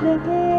那个。